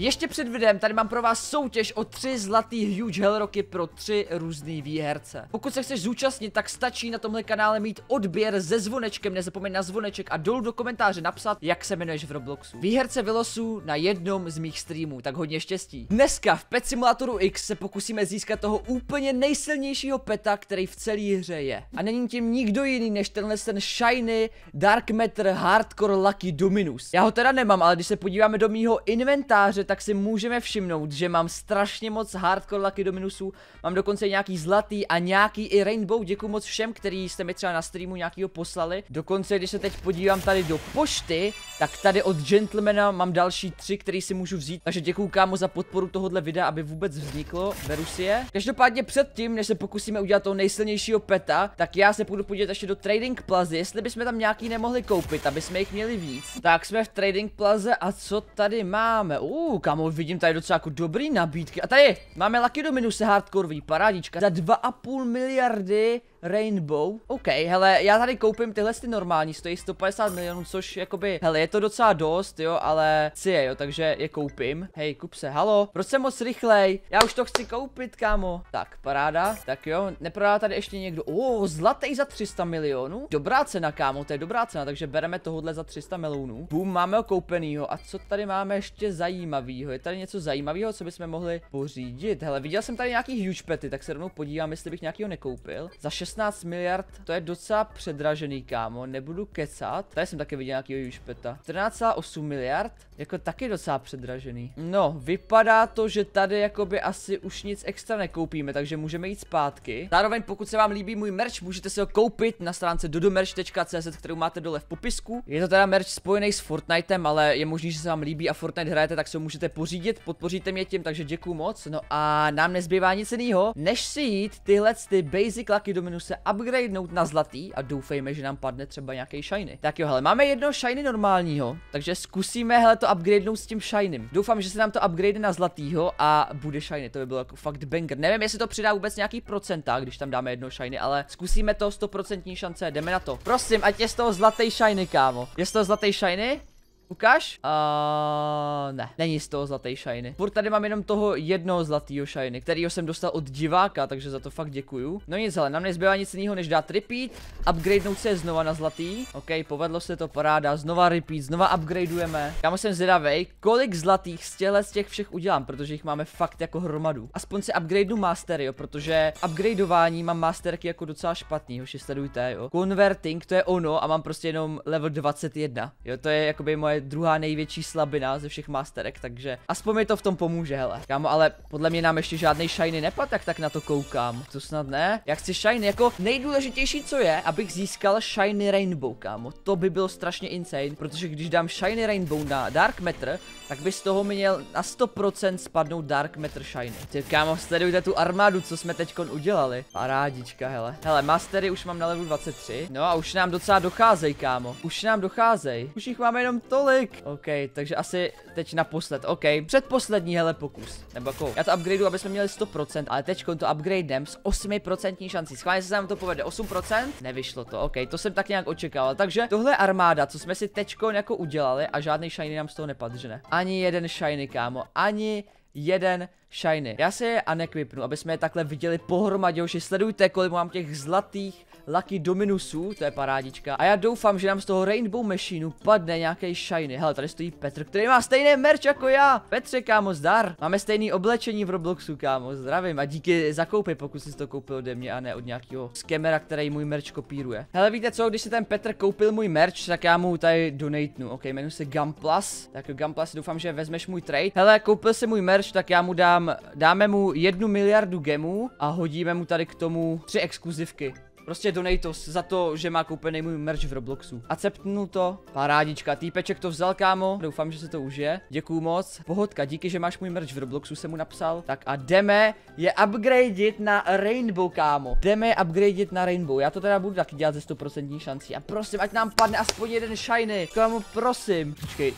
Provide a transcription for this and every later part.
Ještě před videem tady mám pro vás soutěž o tři zlatý huge hellrocky pro tři různý výherce. Pokud se chceš zúčastnit, tak stačí na tomhle kanále mít odběr se zvonečkem, nezapomeň na zvoneček a dolů do komentáře napsat, jak se jmenuješ v Robloxu. Výherce vylosu na jednom z mých streamů, tak hodně štěstí. Dneska v Pet Simulatoru X se pokusíme získat toho úplně nejsilnějšího peta, který v celé hře je. A není tím nikdo jiný než tenhle ten shiny Dark Matter Hardcore Lucky Dominus. Já ho teda nemám, ale když se podíváme do mýho inventáře, tak si můžeme všimnout, že mám strašně moc Hardcore Lucky Dominusů. Mám dokonce nějaký zlatý a nějaký i Rainbow. Děkuji moc všem, kteří jste mi třeba na streamu nějakýho poslali. Dokonce, když se teď podívám tady do pošty, tak tady od Gentlemana mám další tři, který si můžu vzít. Takže děkuji kámo za podporu tohohle videa, aby vůbec vzniklo. Beru si je. Každopádně předtím, než se pokusíme udělat toho nejsilnějšího peta, tak já se půjdu podívat ještě do Trading Plaza, jestli bychom tam nějaký nemohli koupit, aby jsme jich měli víc. Tak jsme v Trading Plaza a co tady máme? Uh, kámo, vidím tady docela jako dobrý nabídky. A tady máme Lucky Dominus hardcoreový, parádička. Za 2,5 miliardy Rainbow. OK, hele, já tady koupím tyhle ty normální, stojí 150 milionů, což jakoby, hele, je to docela dost, jo, ale si je, jo, takže je koupím. Hej, kup se, halo, proč jsem moc rychlej? Já už to chci koupit, kámo. Tak, paráda, tak jo, neprodá tady ještě někdo. O, zlatý za 300 milionů. Dobrá cena, kámo, to je dobrá cena, takže bereme tohohle za 300 milionů. Bum, máme ho koupenýho. A co tady máme ještě zajímavého? Je tady něco zajímavého, co bychom mohli pořídit? Hele, viděl jsem tady nějaký huge pety, tak se rovnou podívám, jestli bych nějakýho nekoupil. Za 6 16 miliard, to je docela předražený, kámo, nebudu kecat. Tady jsem taky viděl nějakýho špeta. 14,8 miliard, jako taky docela předražený. No, vypadá to, že tady jakoby asi už nic extra nekoupíme, takže můžeme jít zpátky. Zároveň pokud se vám líbí můj merch, můžete si ho koupit na stránce dodomerch.cz, kterou máte dole v popisku. Je to teda merch spojený s Fortnitem, ale je možný, že se vám líbí a Fortnite hrajete, tak se ho můžete pořídit, podpoříte mě tím, takže děkuju moc. No a nám nezbývá nic jiného, než si jít tyhle ty basic lucky dominus se upgradenout na zlatý a doufejme, že nám padne třeba nějaký shiny. Tak jo, hele, máme jedno shiny normálního, takže zkusíme hele to upgradenout s tím shinym. Doufám, že se nám to upgrade na zlatýho a bude shiny, to by bylo jako fakt banger. Nevím, jestli to přidá vůbec nějaký procenta, když tam dáme jedno shiny, ale zkusíme to 100% šance, jdeme na to. Prosím, ať je z toho zlatý shiny, kámo. Je z toho zlatý shiny? Ukáž? Uh, ne, není z toho zlatý shiny. Furt tady mám jenom toho jednoho zlatého shiny, kterýho jsem dostal od diváka, takže za to fakt děkuju. No nic, ale nám nezbývá nic jiného, než dát repeat, upgradenout se znova na zlatý. OK, povedlo se to, paráda, znova repeat, znova upgradeujeme. Já jsem zvědavej, kolik zlatých z těchhle z těch všech udělám, protože jich máme fakt jako hromadu. Aspoň si upgradeu mastery, jo, protože upgradeování mám masterky jako docela špatný, hoši sledujte, jo. Converting, to je ono a mám prostě jenom level 21, jo, to je jakoby moje druhá největší slabina ze všech masterek, takže aspoň mi to v tom pomůže, hele. Kámo, ale podle mě nám ještě žádný shiny nepad, tak tak na to koukám. To snad ne? Já chci shiny, jako nejdůležitější co je, abych získal shiny rainbow, kámo. To by bylo strašně insane, protože když dám shiny rainbow na dark matter, tak by z toho měl na 100% spadnout dark matter shiny. Ty kámo, sledujte tu armádu, co jsme teď udělali. Parádička, hele. Hele, mastery už mám na level 23. No a už nám docela docházej, kámo. Už nám docházej. Už jich máme jenom tolik tolik. OK, takže asi teď naposled. OK, předposlední hele pokus. Nebo jako, já to upgradeu, aby jsme měli 100%, ale teď to upgradem s 8% šancí. Schválně se nám to povede 8%? Nevyšlo to, OK, to jsem tak nějak očekával. Takže tohle je armáda, co jsme si teď jako udělali a žádný shiny nám z toho nepadl, že ne? Ani jeden shiny, kámo, ani jeden shiny. Já si je unequipnu, aby jsme je takhle viděli pohromadě, už sledujte, kolik mám těch zlatých Lucky Dominusů, to je parádička. A já doufám, že nám z toho Rainbow Machineu padne nějaký shiny. Hele, tady stojí Petr, který má stejné merch jako já. Petře, kámo, zdar. Máme stejný oblečení v Robloxu, kámo, zdravím. A díky za koupy, pokud jsi to koupil ode mě a ne od nějakého skemera, který můj merch kopíruje. Hele, víte co, když si ten Petr koupil můj merch, tak já mu tady donatenu. Ok, jmenuji se Gunplus. Tak Gunplus, doufám, že vezmeš můj trade. Hele, koupil si můj merch, tak já mu dám, dáme mu jednu miliardu gemů a hodíme mu tady k tomu tři exkluzivky. Prostě donatos za to, že má koupený můj merch v Robloxu. Acceptnu to. Parádička, týpeček to vzal, kámo. Doufám, že se to užije. Děkuju moc. Pohodka, díky, že máš můj merch v Robloxu, jsem mu napsal. Tak a jdeme je upgradeit na Rainbow, kámo. Jdeme je upgradeit na Rainbow. Já to teda budu taky dělat ze 100% šancí. A prosím, ať nám padne aspoň jeden shiny. Kámo, prosím. Počkej.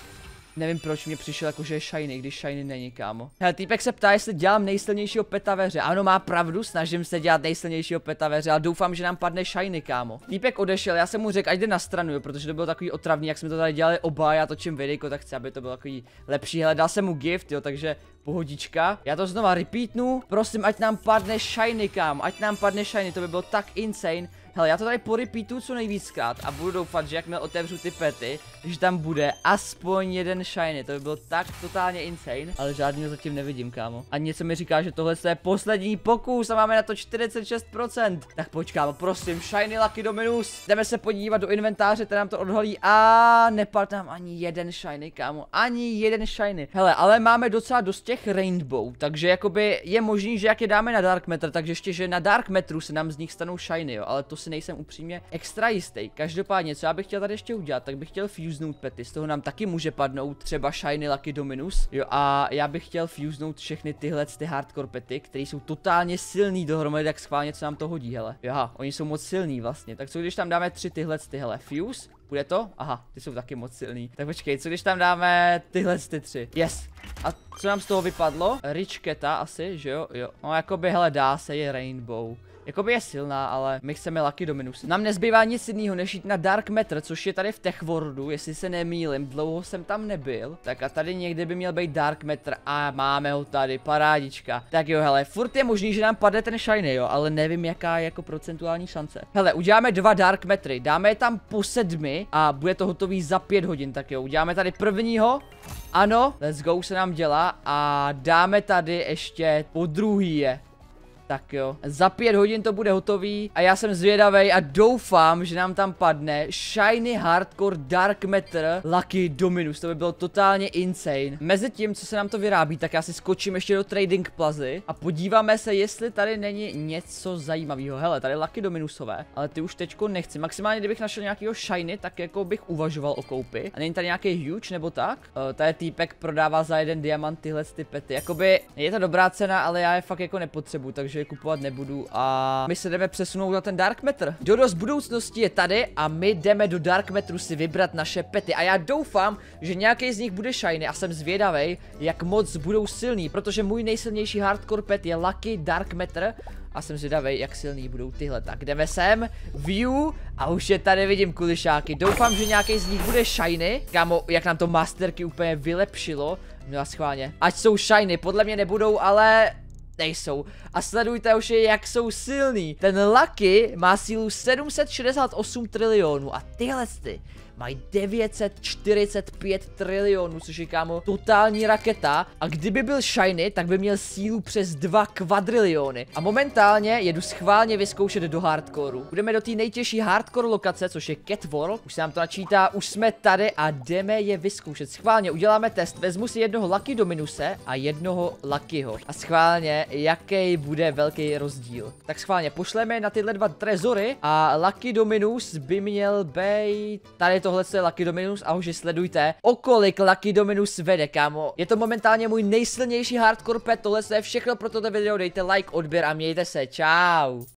Nevím proč mě přišel jako, že je shiny, když shiny není, kámo. Hele, týpek se ptá, jestli dělám nejsilnějšího peta ve hře. Ano, má pravdu, snažím se dělat nejsilnějšího peta ve hře, ale doufám, že nám padne shiny, kámo. Týpek odešel, já jsem mu řekl, ať jde na stranu, jo, protože to bylo takový otravný, jak jsme to tady dělali oba, já točím videjko, tak chci, aby to bylo takový lepší. Hele, dal jsem mu gift, jo, takže pohodička. Já to znova repeatnu, prosím, ať nám padne shiny, kámo, ať nám padne shiny, to by bylo tak insane. Hele, já to tady porepeatu co nejvíckrát a budu doufat, že jakmile otevřu ty pety, že tam bude aspoň jeden shiny, to by bylo tak totálně insane, ale žádný zatím nevidím, kámo. A něco mi říká, že tohle je poslední pokus a máme na to 46%. Tak pojď, kámo, prosím, shiny Lucky Dominus. Jdeme se podívat do inventáře, ten nám to odhalí a nepadl nám ani jeden shiny, kámo, ani jeden shiny. Hele, ale máme docela dost těch rainbow, takže jakoby je možný, že jak je dáme na Dark Matter, takže ještě, že na Dark Matteru se nám z nich stanou shiny, jo, ale to si nejsem upřímně extra jistý. Každopádně, co já bych chtěl tady ještě udělat, tak bych chtěl fusenout pety, z toho nám taky může padnout třeba Shiny Lucky Dominus, jo, a já bych chtěl fusenout všechny tyhle ty hardcore pety, které jsou totálně silný dohromady, tak schválně co nám to hodí, hele. Aha, oni jsou moc silní vlastně, tak co když tam dáme tři tyhle ty, hele, fuse, bude to? Aha, ty jsou taky moc silný. Tak počkej, co když tam dáme tyhle ty tři? Yes. A co nám z toho vypadlo? Rich Keta asi, že jo? Jo. No jakoby, hele, dá se, je Rainbow. Jakoby je silná, ale my chceme Lucky Dominus. Nám nezbývá nic jiného, než jít na Dark Matter, což je tady v Techworldu, jestli se nemýlim, dlouho jsem tam nebyl. Tak a tady někde by měl být Dark Matter a máme ho tady, parádička. Tak jo, hele, furt je možný, že nám padne ten Shiny, jo, ale nevím, jaká je jako procentuální šance. Hele, uděláme dva Dark Matry, dáme je tam po sedmi a bude to hotový za pět hodin, tak jo, uděláme tady prvního. Ano, let's go se nám dělá a dáme tady ještě po druhý je. Tak jo, za pět hodin to bude hotový a já jsem zvědavý a doufám, že nám tam padne Shiny Hardcore Dark Matter Lucky Dominus, to by bylo totálně insane. Mezi tím, co se nám to vyrábí, tak já si skočím ještě do Trading Plazy a podíváme se, jestli tady není něco zajímavého. Hele, tady Lucky Dominusové, ale ty už teďko nechci. Maximálně, kdybych našel nějakého Shiny, tak jako bych uvažoval o koupi. A není tady nějaký huge nebo tak? Uh, tady týpek prodává za jeden diamant tyhle ty pety. Jakoby je to dobrá cena, ale já je fakt jako nepotřebuju, takže je kupovat nebudu a my se jdeme přesunout na ten Dark Matter. Dodos budoucnosti je tady a my jdeme do Dark Matteru si vybrat naše pety a já doufám, že nějaký z nich bude shiny a jsem zvědavý, jak moc budou silný, protože můj nejsilnější hardcore pet je Lucky Dark Matter a jsem zvědavý, jak silný budou tyhle. Tak jdeme sem, view a už je tady vidím kulišáky. Doufám, že nějaký z nich bude shiny. Kámo, jak nám to masterky úplně vylepšilo. No a schválně. Ať jsou shiny, podle mě nebudou, ale nejsou. A sledujte už jak jsou silný. Ten Lucky má sílu 768 trilionů a tyhle ty mají 945 trilionů, což je kámo totální raketa. A kdyby byl shiny, tak by měl sílu přes 2 kvadriliony. A momentálně jedu schválně vyzkoušet do hardcoreu. Budeme do té nejtěžší hardcore lokace, což je Cat World. Už se nám to načítá, už jsme tady a jdeme je vyzkoušet. Schválně uděláme test, vezmu si jednoho Lucky Dominuse a jednoho Luckyho. A schválně, jaký bude velký rozdíl. Tak schválně, pošleme na tyhle dva trezory a Lucky Dominus by měl být tady to tohle je Lucky Dominus a už je sledujte, o kolik Lucky Dominus vede, kámo. Je to momentálně můj nejsilnější hardcore pet, tohle je všechno pro toto video, dejte like, odběr a mějte se, čau.